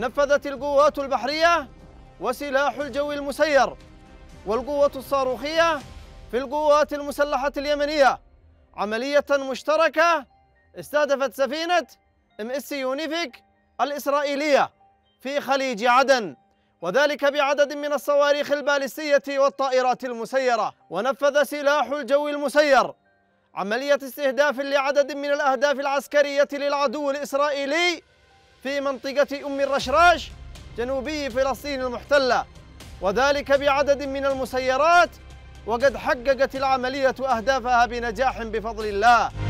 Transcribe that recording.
نفذت القوات البحرية وسلاح الجو المسير والقوة الصاروخية في القوات المسلحة اليمنية. عملية مشتركة استهدفت سفينة ام اس يونيفيك الإسرائيلية في خليج عدن وذلك بعدد من الصواريخ البالستية والطائرات المسيرة. ونفذ سلاح الجو المسير عملية استهداف لعدد من الأهداف العسكرية للعدو الإسرائيلي في منطقة أم الرشراش جنوبي فلسطين المحتلة. وذلك بعدد من المسيرات وقد حققت العملية أهدافها بنجاح بفضل الله.